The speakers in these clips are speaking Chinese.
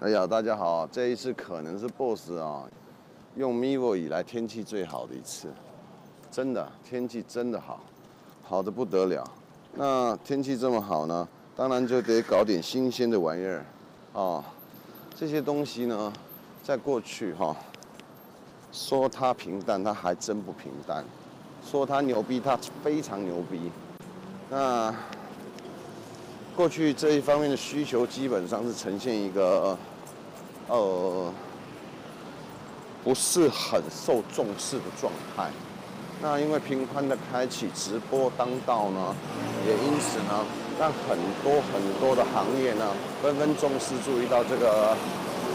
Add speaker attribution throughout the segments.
Speaker 1: 哎呀，大家好，这一次可能是 BOSS 啊，用 MIVO 以来天气最好的一次，真的天气真的好，好的不得了。那天气这么好呢，当然就得搞点新鲜的玩意儿啊。这些东西呢，在过去哈，说它平淡，它还真不平淡；说它牛逼，它非常牛逼。那过去这一方面的需求基本上是呈现一个呃不是很受重视的状态。那因为频宽的开启，直播当道呢，也因此呢，让很多很多的行业呢，纷纷重视注意到这个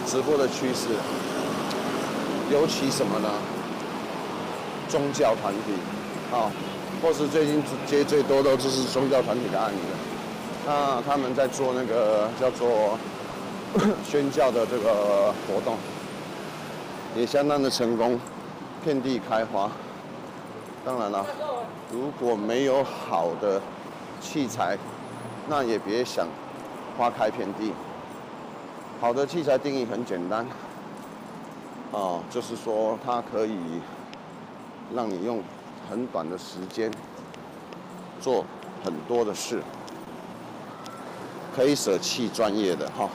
Speaker 1: 直播的趋势。尤其什么呢？宗教团体啊，或是最近接最多的就是宗教团体的案例。那他们在做那个叫做 宣教的这个活动，也相当的成功，遍地开花。当然了，如果没有好的器材，那也别想花开遍地。好的器材定义很简单，啊，就是说它可以让你用很短的时间做很多的事，可以舍弃专业的哈，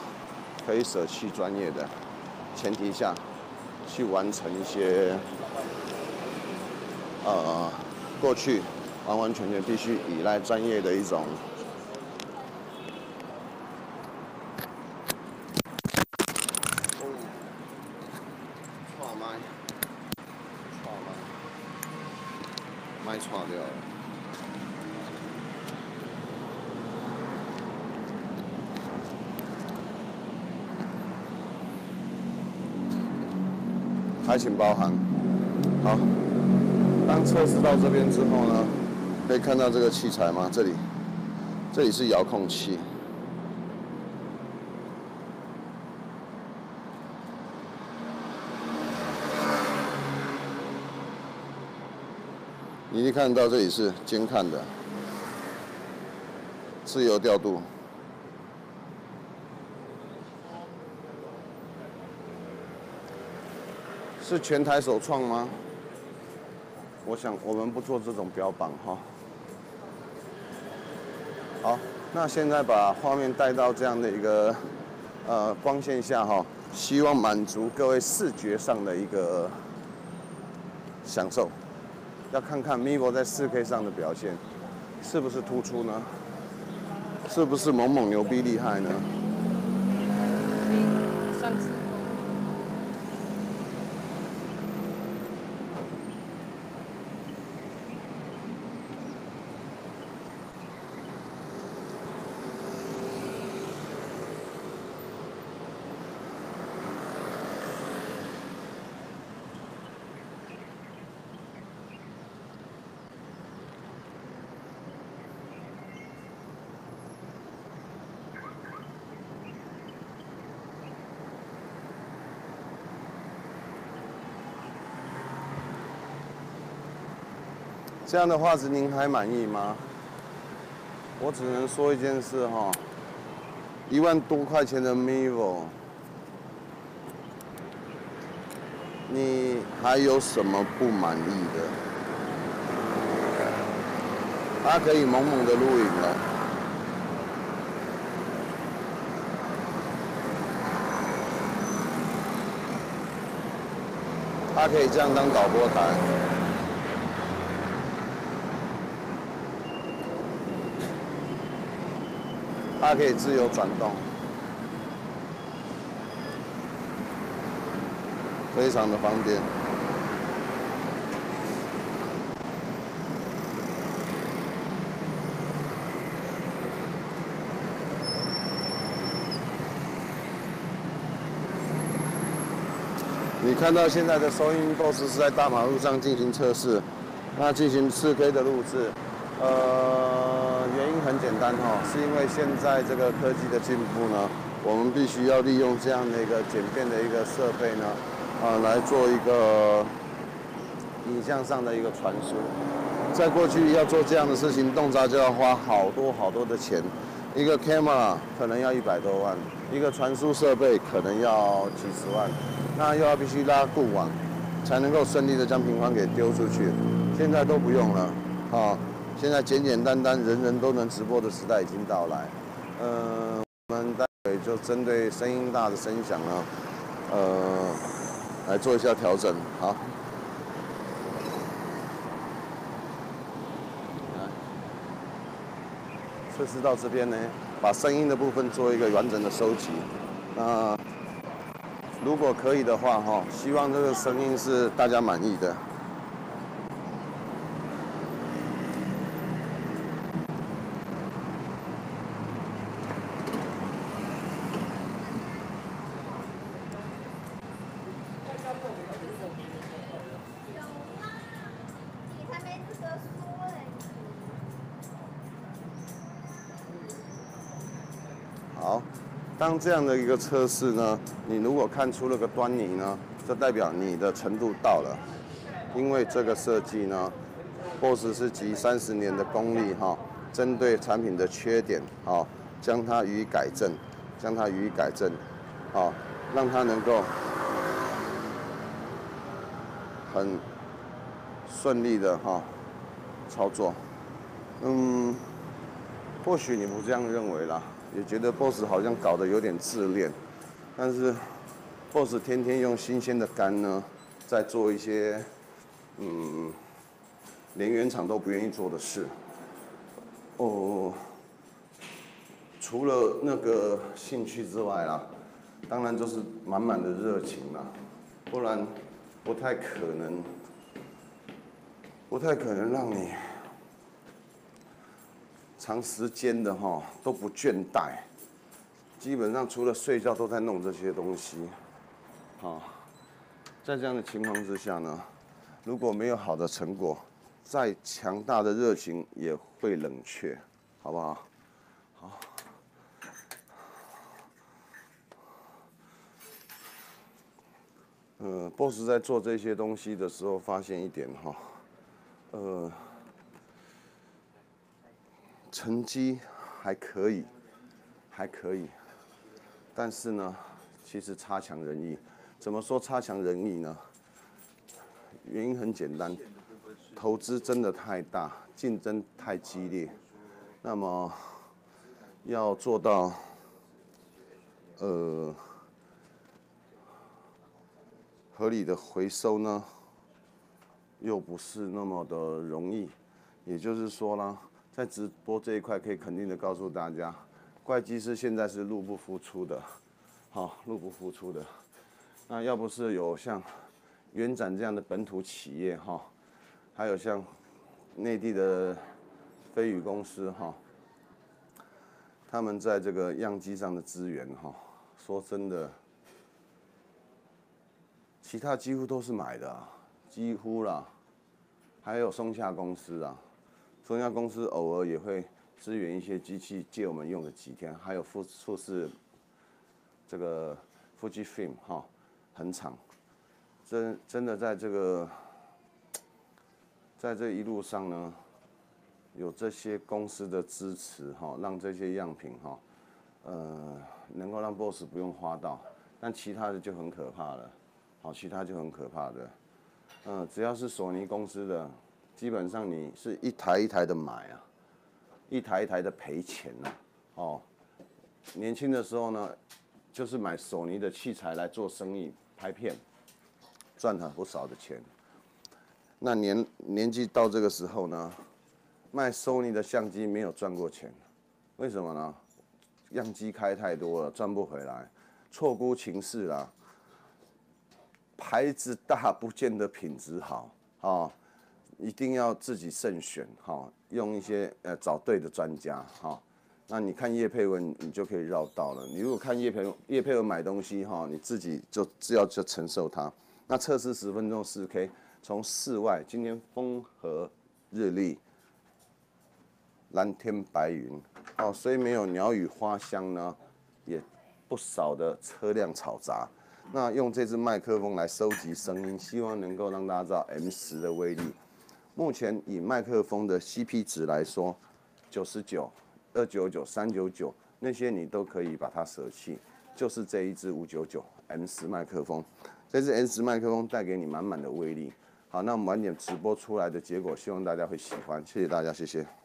Speaker 1: 可以舍弃专业的前提下去完成一些。呃，过去完完全全必须依赖专业的一种。哦，错麦，错麦，麦错掉了。还请包涵，好。当测试到这边之后呢，可以看到这个器材吗？这里，这里是遥控器。你一看到这里是监看的，自由调度，是全台首创吗？我想我们不做这种标榜哈。好，那现在把画面带到这样的一个呃光线下哈，希望满足各位视觉上的一个享受。要看看 Mivo 在 4K 上的表现是不是突出呢？是不是猛猛牛逼厉害呢？这样的画质您还满意吗？我只能说一件事哈，一万多块钱的 Mivo，你还有什么不满意的？它可以猛猛的录影了，它可以这样当导播台。它可以自由转动，非常的方便。你看到现在的收音 BOSS 是在大马路上进行测试，那进行 4K 的录制，呃。原因很简单哈，是因为现在这个科技的进步呢，我们必须要利用这样的一个简便的一个设备呢，啊，来做一个影像上的一个传输。在过去要做这样的事情，动辄就要花好多好多的钱，一个 camera 可能要一百多万，一个传输设备可能要几十万，那又要必须拉固网，才能够顺利的将平方给丢出去。现在都不用了，好，现在简简单单，人人都能直播的时代已经到来。嗯，我们待会就针对声音大的声响呢，呃，来做一下调整，好。测试到这边呢，把声音的部分做一个完整的收集。那如果可以的话，哈，希望这个声音是大家满意的。当这样的一个测试呢，你如果看出了个端倪呢，这代表你的程度到了。因为这个设计呢，BOSS 是集三十年的功力哈，针对产品的缺点哈，将它予以改正，将它予以改正，啊，让它能够很顺利的哈操作。嗯，或许你不这样认为啦。也觉得 BOSS 好像搞得有点自恋，但是 BOSS 天天用新鲜的肝呢，在做一些嗯，连原厂都不愿意做的事。哦，除了那个兴趣之外啦，当然就是满满的热情啦，不然不太可能，不太可能让你。长时间的哈都不倦怠，基本上除了睡觉都在弄这些东西，好，在这样的情况之下呢，如果没有好的成果，再强大的热情也会冷却，好不好？好，嗯，boss 在做这些东西的时候发现一点哈，呃。成绩还可以，还可以，但是呢，其实差强人意。怎么说差强人意呢？原因很简单，投资真的太大，竞争太激烈。那么要做到，呃，合理的回收呢，又不是那么的容易。也就是说呢。在直播这一块，可以肯定的告诉大家，怪机师现在是入不敷出的，好，入不敷出的。那要不是有像元展这样的本土企业哈，还有像内地的飞宇公司哈，他们在这个样机上的资源哈，说真的，其他几乎都是买的，几乎啦，还有松下公司啊。中央公司偶尔也会支援一些机器借我们用个几天，还有富富士这个富士 film 哈，很长，真真的在这个在这一路上呢，有这些公司的支持哈，让这些样品哈，呃，能够让 boss 不用花到，但其他的就很可怕了，好，其他就很可怕的，嗯，只要是索尼公司的。基本上你是一台一台的买啊，一台一台的赔钱呐，哦，年轻的时候呢，就是买索尼的器材来做生意拍片，赚了不少的钱。那年年纪到这个时候呢，卖索尼的相机没有赚过钱，为什么呢？样机开太多了，赚不回来，错估情势啦。牌子大不见得品质好，啊。一定要自己慎选哈，用一些呃找对的专家哈。那你看叶佩文，你就可以绕道了。你如果看叶佩叶佩文买东西哈，你自己就只要就承受它。那测试十分钟四 K，从室外今天风和日丽，蓝天白云哦，虽没有鸟语花香呢，也不少的车辆嘈杂。那用这支麦克风来收集声音，希望能够让大家知道 M 十的威力。目前以麦克风的 CP 值来说，九十九二九九、三九九那些你都可以把它舍弃，就是这一支五九九 M 十麦克风，这支 M 十麦克风带给你满满的威力。好，那我们晚点直播出来的结果，希望大家会喜欢，谢谢大家，谢谢。